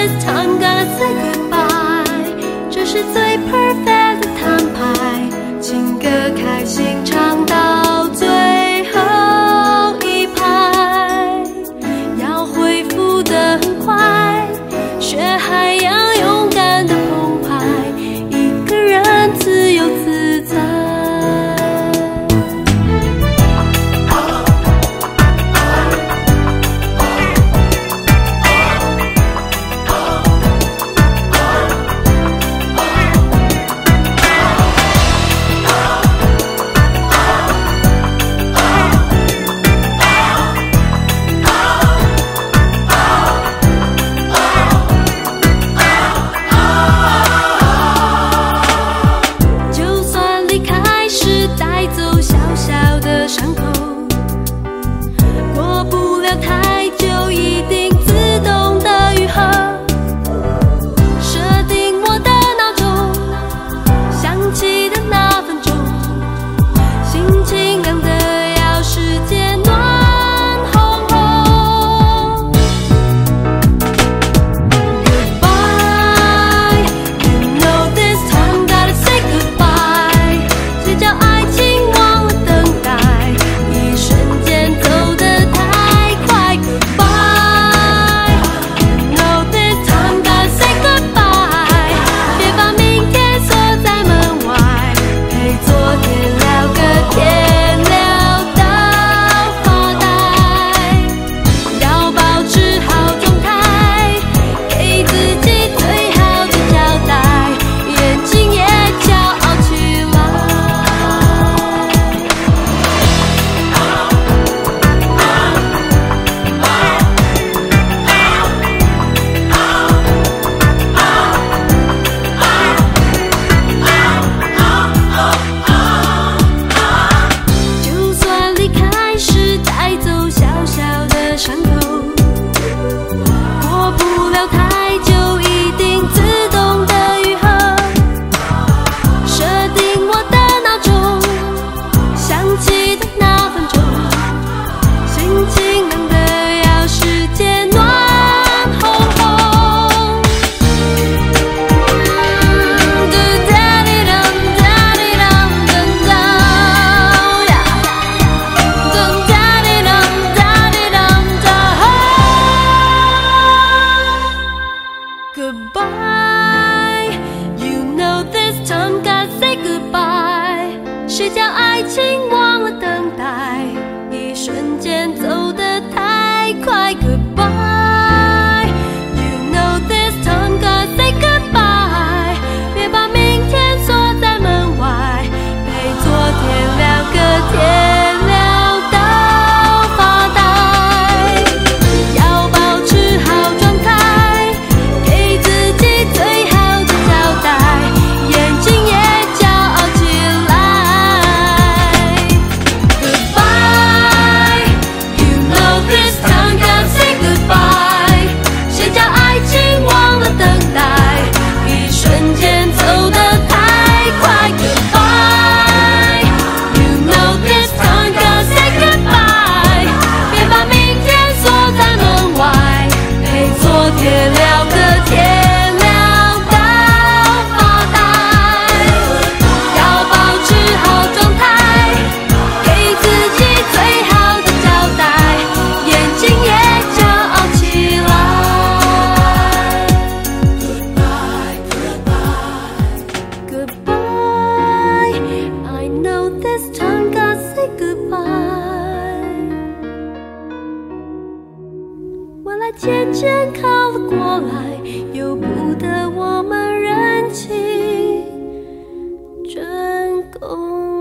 this time, gotta say goodbye. This is the perfect。肩靠了过来，由不得我们认清真功。